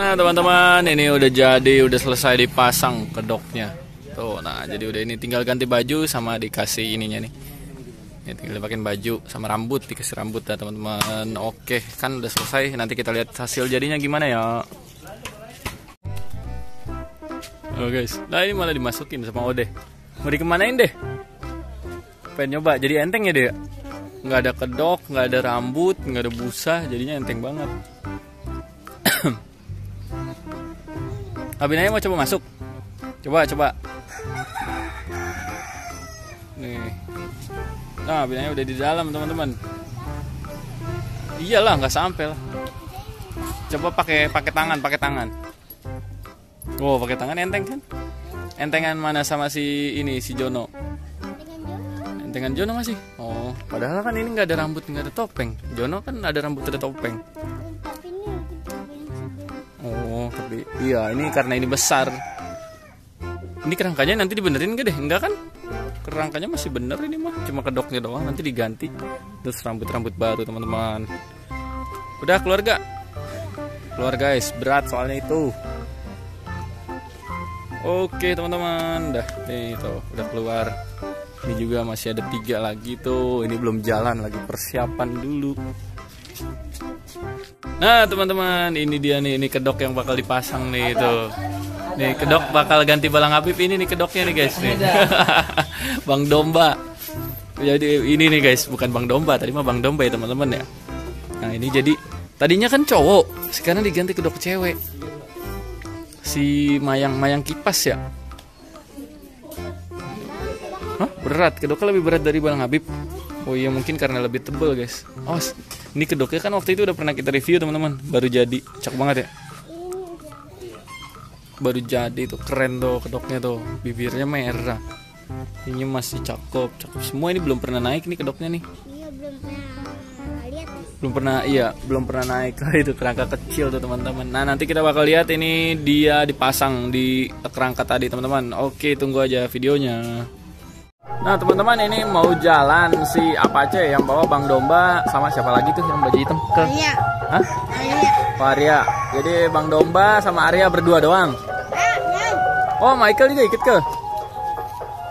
Nah teman-teman ini udah jadi udah selesai dipasang kedoknya. Tuh nah jadi udah ini tinggal ganti baju sama dikasih ininya nih. Ini tinggal dipakein baju sama rambut dikasih rambut ya teman-teman. Oke kan udah selesai. Nanti kita lihat hasil jadinya gimana ya. Oh guys. Nah ini malah dimasukin sama Ode. Mau dikemanain deh? Pengen nyoba. Jadi enteng ya deh nggak ada kedok nggak ada rambut nggak ada busa. Jadinya enteng banget Abinaya mau coba masuk? Coba, coba. Nih. Nah, Abinaya udah di dalam, teman-teman. Iyalah, nggak sampai lah. Coba pakai pakai tangan, pakai tangan. Oh, pakai tangan enteng kan? Entengan mana sama si ini si Jono? Entengan Jono masih? Oh, padahal kan ini nggak ada rambut, nggak ada topeng. Jono kan ada rambut, ada topeng. Tapi iya ini karena ini besar. Ini kerangkanya nanti dibenerin gak deh? Enggak kan? Kerangkanya masih bener ini mah, cuma kedoknya doang nanti diganti. Terus rambut-rambut baru teman-teman. Udah keluar gak? Keluar guys, berat soalnya itu. Oke teman-teman, dah nih tuh udah keluar. Ini juga masih ada tiga lagi tuh. Ini belum jalan lagi persiapan dulu. Nah teman-teman ini dia nih ini kedok yang bakal dipasang nih itu. Nih kedok bakal ganti balang Habib ini nih kedoknya nih guys nih. Bang Domba. Jadi ini nih guys bukan Bang Domba tadi mah Bang Domba ya teman-teman ya. Nah ini jadi tadinya kan cowok sekarang diganti kedok cewek. Si Mayang Mayang kipas ya. Hah? Berat kedoknya lebih berat dari balang Habib Oh iya mungkin karena lebih tebel guys. Oh ini kedoknya kan waktu itu udah pernah kita review teman-teman. Baru jadi, cak banget ya. Baru jadi tuh keren tuh kedoknya tuh. Bibirnya merah. Ini masih cakep, cakep semua ini belum pernah naik nih kedoknya nih. Iya belum pernah lihat. Belum pernah iya, belum pernah naik itu kerangka kecil tuh teman-teman. Nah nanti kita bakal lihat ini dia dipasang di kerangka tadi teman-teman. Oke tunggu aja videonya. Nah teman-teman ini mau jalan si apa aja yang bawa Bang Domba sama siapa lagi tuh yang baju hitam ke? Iya. Hah? Iya. Pak Arya. Jadi Bang Domba sama Arya berdua doang. Ah. Oh Michael juga ikut ke?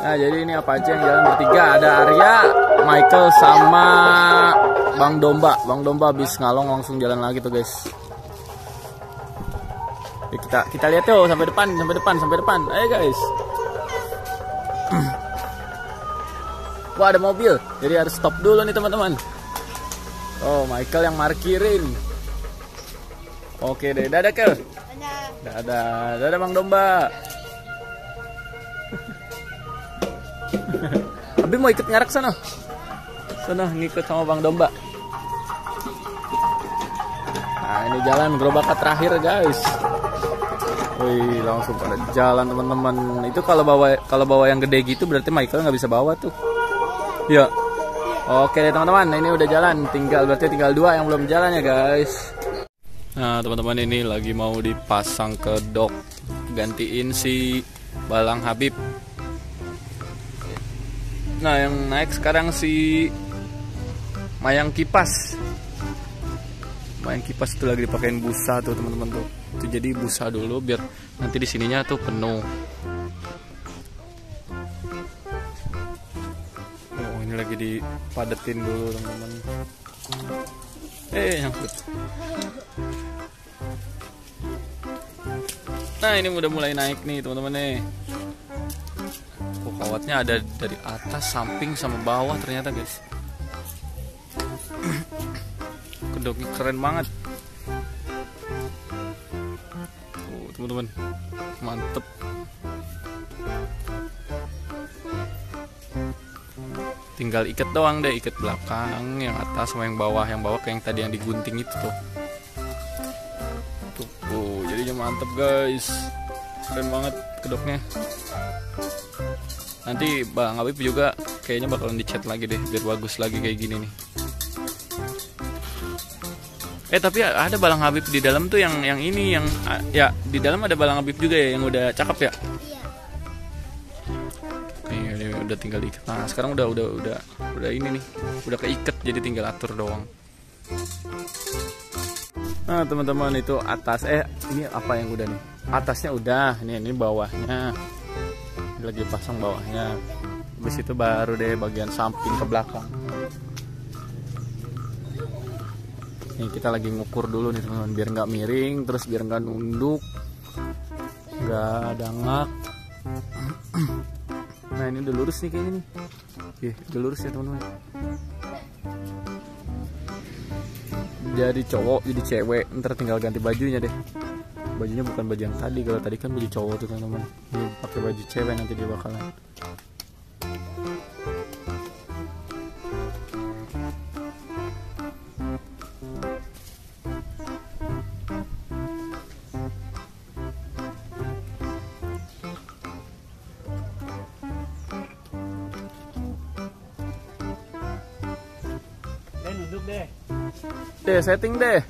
Nah jadi ini apa aja yang jalan bertiga ada Arya, Michael sama Bang Domba. Bang Domba habis ngalong langsung jalan lagi tuh guys. Kita kita lihat yuk sampai depan, sampai depan, sampai depan. Ayo guys. Wah ada mobil, jadi harus stop dulu nih teman-teman. Oh Michael yang markirin. Oke deh, dadah Kel. Ada. Dadah, dadah Bang Domba. Abi mau ikut ngarak sana. Sana ngikut sama Bang Domba. Nah, ini jalan gerobak terakhir, guys. Wih, langsung pada jalan teman-teman. Itu kalau bawa kalau bawa yang gede gitu berarti Michael nggak bisa bawa tuh. Ya. Oke deh teman-teman, ini udah jalan. Tinggal berarti tinggal dua yang belum jalan ya, guys. Nah teman-teman ini lagi mau dipasang ke dok Gantiin si Balang Habib Nah yang naik sekarang si Mayang Kipas Mayang Kipas itu lagi dipakein busa tuh teman-teman tuh Itu jadi busa dulu biar nanti di sininya tuh penuh lagi dipadetin dulu teman-teman Eh nyangkut Nah ini udah mulai naik nih teman-teman nih. Kawatnya ada dari atas, samping sama bawah ternyata guys. Kedoknya keren banget. Teman-teman, mantep. Tinggal ikat doang deh, ikat belakang, yang atas sama yang bawah, yang bawah kayak yang tadi yang digunting itu tuh. Tuh, tuh jadinya mantep guys keren banget kedoknya nanti bang Habib juga kayaknya bakalan dicat lagi deh biar bagus lagi kayak gini nih eh tapi ada balang Habib di dalam tuh yang yang ini yang ya di dalam ada balang Habib juga ya yang udah cakep ya Iya. Ini udah tinggal diikat nah sekarang udah udah udah udah ini nih udah keikat jadi tinggal atur doang Nah teman-teman itu atas eh ini apa yang udah nih? Atasnya udah, ini ini bawahnya lagi pasang bawahnya. Habis itu baru deh bagian samping ke belakang. Nih kita lagi ngukur dulu nih teman-teman biar nggak miring, terus biar nggak nunduk, nggak dangak. Ini udah lurus nih kayaknya nih. Oke, udah lurus ya teman-teman. Jadi cowok, jadi cewek, ntar tinggal ganti bajunya deh. Bajunya bukan baju yang tadi, kalau tadi kan baju cowok tuh teman-teman. Ini pakai baju cewek nanti dia bakalan. Deh, setting deh. Coba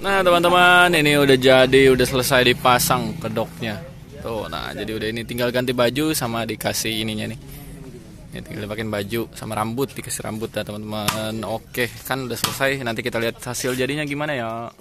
Nah teman-teman ini udah jadi udah selesai dipasang kedoknya. Tuh nah jadi udah ini tinggal ganti baju sama dikasih ininya nih. Ini tinggal dipakein baju sama rambut dikasih rambut ya teman-teman. Oke kan udah selesai. Nanti kita lihat hasil jadinya gimana ya